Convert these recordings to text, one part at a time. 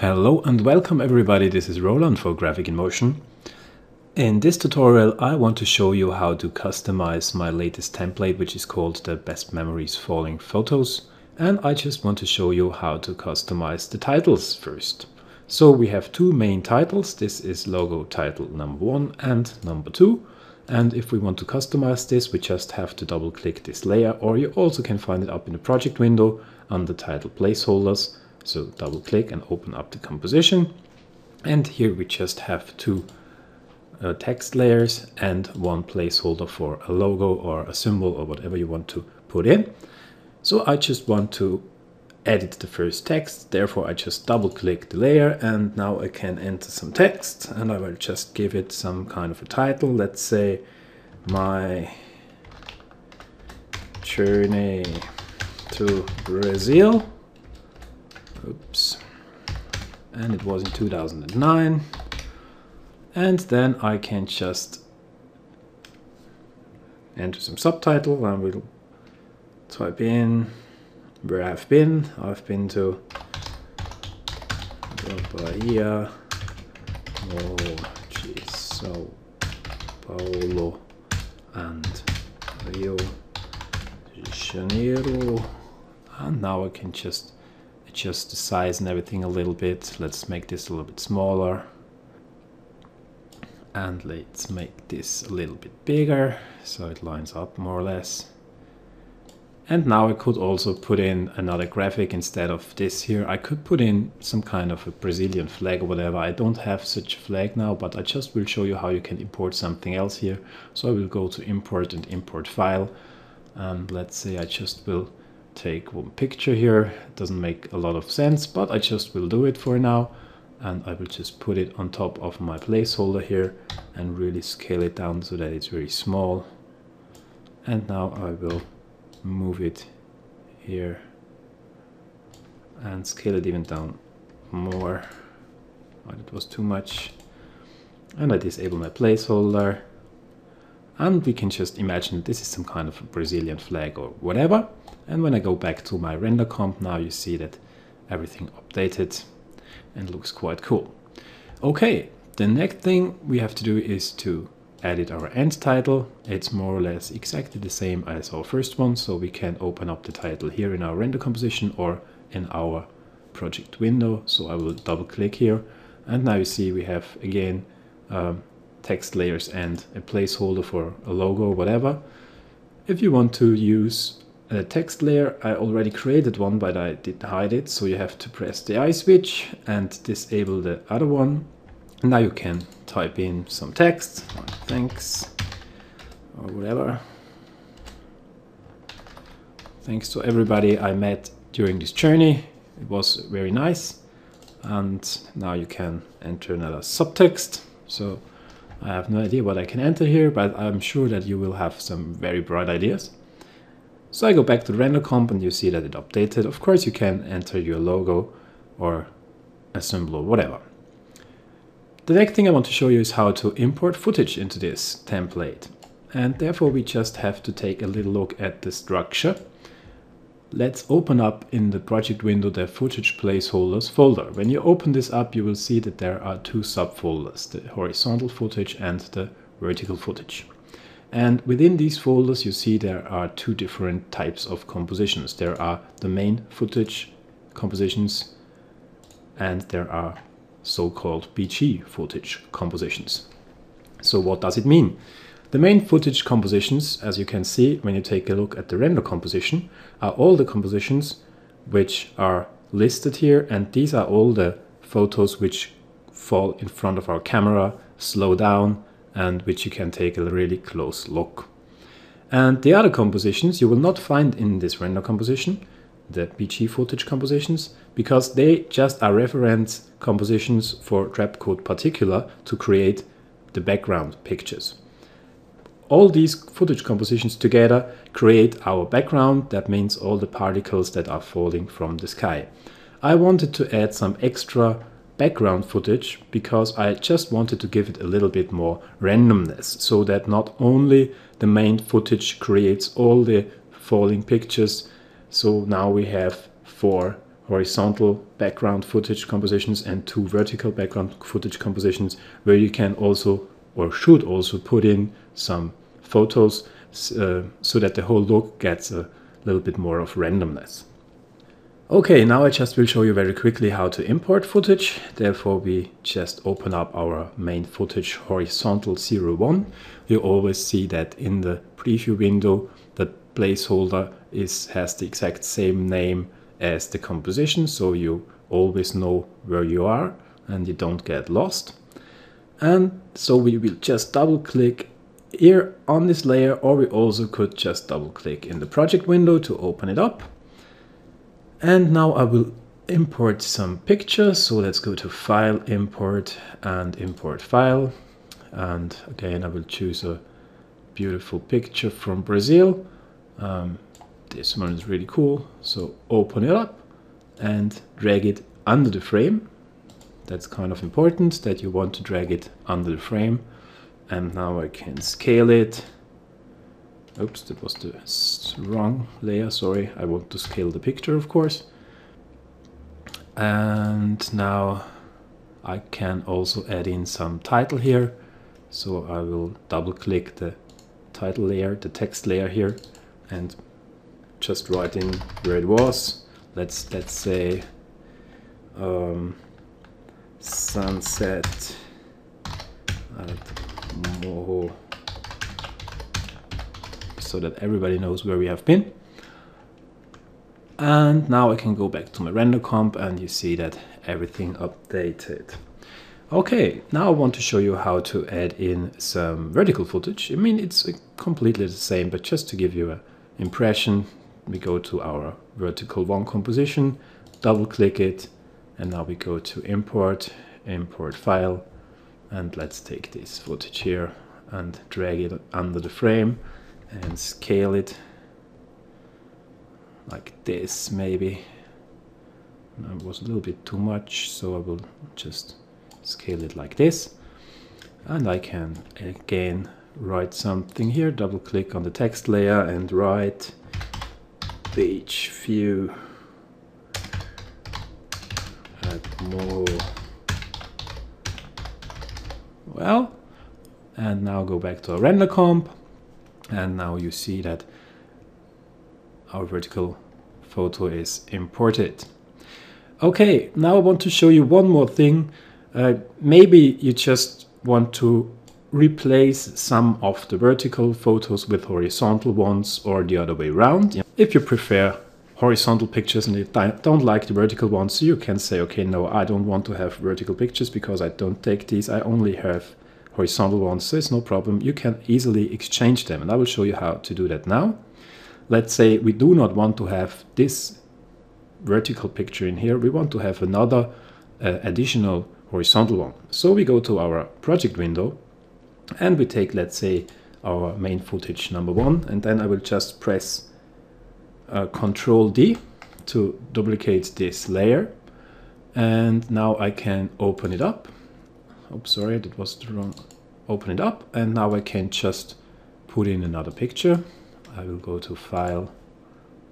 Hello and welcome everybody, this is Roland for Graphic in Motion. In this tutorial I want to show you how to customize my latest template which is called the Best Memories Falling Photos and I just want to show you how to customize the titles first. So we have two main titles, this is logo title number one and number two and if we want to customize this, we just have to double click this layer or you also can find it up in the project window under title placeholders. So double click and open up the composition. And here we just have two uh, text layers and one placeholder for a logo or a symbol or whatever you want to put in. So I just want to edit the first text. Therefore, I just double click the layer and now I can enter some text and I will just give it some kind of a title. Let's say my journey to Brazil. Oops. And it was in 2009. And then I can just enter some subtitle and we'll type in where I've been. I've been to Bahia, oh geez, Sao Paulo and Rio de Janeiro. And now I can just adjust the size and everything a little bit. Let's make this a little bit smaller. And let's make this a little bit bigger so it lines up more or less. And now I could also put in another graphic instead of this here. I could put in some kind of a Brazilian flag or whatever. I don't have such a flag now, but I just will show you how you can import something else here. So I will go to import and import file. And let's say I just will take one picture here. It doesn't make a lot of sense, but I just will do it for now. And I will just put it on top of my placeholder here and really scale it down so that it's very small. And now I will move it here and scale it even down more. Oh, that was too much. And I disable my placeholder. And we can just imagine this is some kind of Brazilian flag or whatever. And when I go back to my render comp, now you see that everything updated and looks quite cool. Okay, the next thing we have to do is to edit our end title. It's more or less exactly the same as our first one, so we can open up the title here in our render composition or in our project window. So I will double click here and now you see we have again um, text layers and a placeholder for a logo or whatever. If you want to use a text layer, eye already created one but I did hide it so you have to press the I switch and disable the other one now you can type in some text, thanks, or whatever. Thanks to everybody I met during this journey. It was very nice. And now you can enter another subtext. So I have no idea what I can enter here, but I'm sure that you will have some very bright ideas. So I go back to the render comp and you see that it updated. Of course, you can enter your logo or a symbol or whatever. The next thing I want to show you is how to import footage into this template. And therefore we just have to take a little look at the structure. Let's open up in the project window the footage placeholders folder. When you open this up, you will see that there are two subfolders, the horizontal footage and the vertical footage. And within these folders, you see there are two different types of compositions. There are the main footage compositions and there are so-called BG footage compositions. So what does it mean? The main footage compositions, as you can see when you take a look at the render composition, are all the compositions which are listed here and these are all the photos which fall in front of our camera, slow down and which you can take a really close look. And the other compositions you will not find in this render composition, the BG footage compositions because they just are reference compositions for Trapcode Particular to create the background pictures. All these footage compositions together create our background, that means all the particles that are falling from the sky. I wanted to add some extra background footage because I just wanted to give it a little bit more randomness so that not only the main footage creates all the falling pictures so now we have four horizontal background footage compositions and two vertical background footage compositions where you can also or should also put in some photos uh, so that the whole look gets a little bit more of randomness. Okay, now I just will show you very quickly how to import footage. Therefore, we just open up our main footage horizontal 01. You always see that in the preview window, the placeholder is has the exact same name as the composition, so you always know where you are and you don't get lost. And so we will just double click here on this layer, or we also could just double click in the project window to open it up. And now I will import some pictures. So let's go to File, Import, and Import File. And again, I will choose a beautiful picture from Brazil. Um, this one is really cool. So open it up and drag it under the frame. That's kind of important that you want to drag it under the frame. And now I can scale it Oops, that was the wrong layer, sorry. I want to scale the picture, of course. And now I can also add in some title here. So I will double click the title layer, the text layer here, and just write in where it was. Let's let's say um, sunset at Moho so that everybody knows where we have been. And now I can go back to my render comp and you see that everything updated. Okay, now I want to show you how to add in some vertical footage. I mean, it's uh, completely the same, but just to give you an impression, we go to our vertical one composition, double click it, and now we go to import, import file, and let's take this footage here and drag it under the frame and scale it like this maybe. That was a little bit too much so I will just scale it like this. And I can again write something here double click on the text layer and write page view add more well and now go back to our render comp and now you see that our vertical photo is imported. Okay, now I want to show you one more thing. Uh, maybe you just want to replace some of the vertical photos with horizontal ones or the other way around. If you prefer horizontal pictures and you don't like the vertical ones, you can say, okay, no, I don't want to have vertical pictures because I don't take these. I only have horizontal ones, so it's no problem. You can easily exchange them, and I will show you how to do that now. Let's say we do not want to have this vertical picture in here. We want to have another uh, additional horizontal one. So we go to our project window and we take, let's say, our main footage number one, and then I will just press uh, Control D to duplicate this layer. And now I can open it up. Oops sorry that was the wrong open it up. And now I can just put in another picture. I will go to file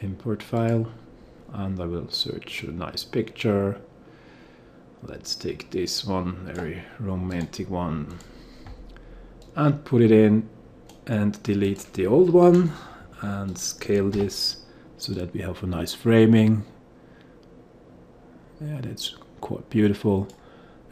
import file and I will search a nice picture. Let's take this one very romantic one and put it in and delete the old one and scale this so that we have a nice framing. Yeah that's quite beautiful.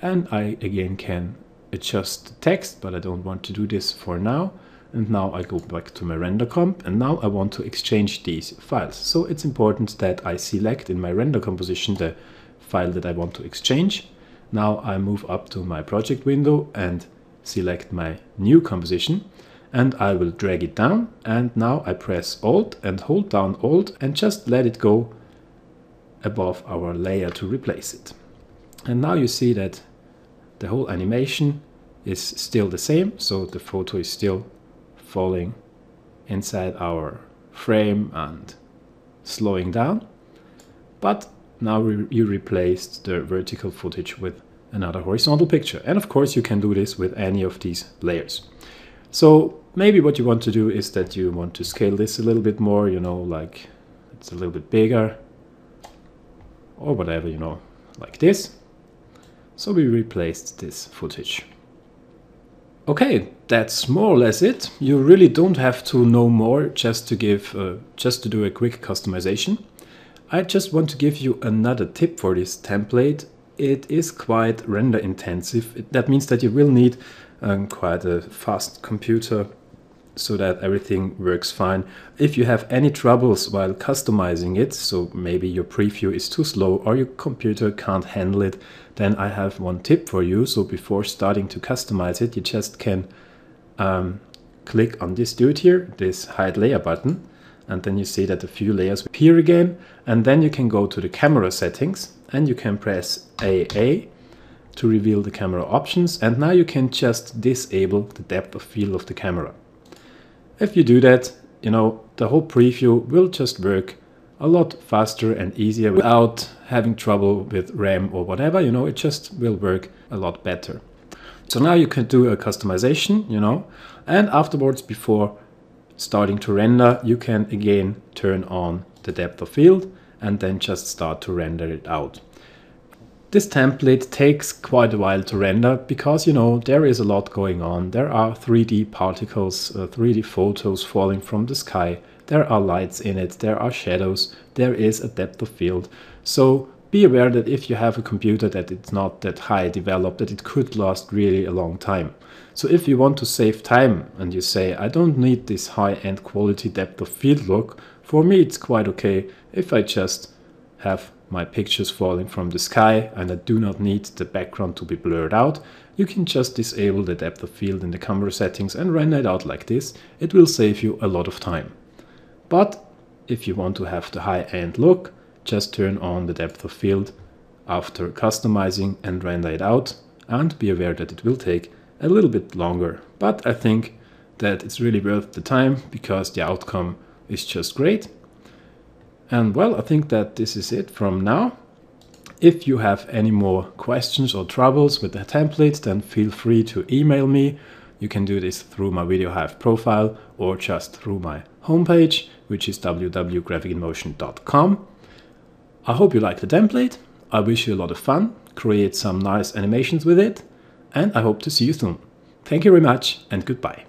And I again can adjust the text but I don't want to do this for now. And now I go back to my render comp and now I want to exchange these files. So it's important that I select in my render composition the file that I want to exchange. Now I move up to my project window and select my new composition and I will drag it down and now I press alt and hold down alt and just let it go above our layer to replace it and now you see that the whole animation is still the same, so the photo is still falling inside our frame and slowing down. But now you replaced the vertical footage with another horizontal picture. And of course you can do this with any of these layers. So maybe what you want to do is that you want to scale this a little bit more, you know, like it's a little bit bigger. or whatever, you know, like this. So we replaced this footage. Okay, that's more or less it. You really don't have to know more just to give, uh, just to do a quick customization. I just want to give you another tip for this template. It is quite render intensive. That means that you will need um, quite a fast computer so that everything works fine. If you have any troubles while customizing it, so maybe your preview is too slow or your computer can't handle it, then I have one tip for you. So before starting to customize it, you just can um, click on this dude here, this hide layer button, and then you see that a few layers appear again, and then you can go to the camera settings and you can press AA to reveal the camera options, and now you can just disable the depth of field of the camera. If you do that, you know, the whole preview will just work a lot faster and easier without having trouble with RAM or whatever, you know, it just will work a lot better. So now you can do a customization, you know, and afterwards before starting to render, you can again turn on the depth of field and then just start to render it out. This template takes quite a while to render because, you know, there is a lot going on. There are 3D particles, uh, 3D photos falling from the sky. There are lights in it, there are shadows, there is a depth of field. So be aware that if you have a computer that it's not that high developed, that it could last really a long time. So if you want to save time and you say, I don't need this high-end quality depth of field look, for me it's quite okay if I just have my pictures falling from the sky and I do not need the background to be blurred out, you can just disable the depth of field in the camera settings and render it out like this. It will save you a lot of time. But if you want to have the high-end look, just turn on the depth of field after customizing and render it out and be aware that it will take a little bit longer. But I think that it's really worth the time because the outcome is just great and well, I think that this is it from now. If you have any more questions or troubles with the template, then feel free to email me. You can do this through my VideoHive profile or just through my homepage, which is www.graphicinmotion.com. I hope you like the template. I wish you a lot of fun, create some nice animations with it, and I hope to see you soon. Thank you very much and goodbye.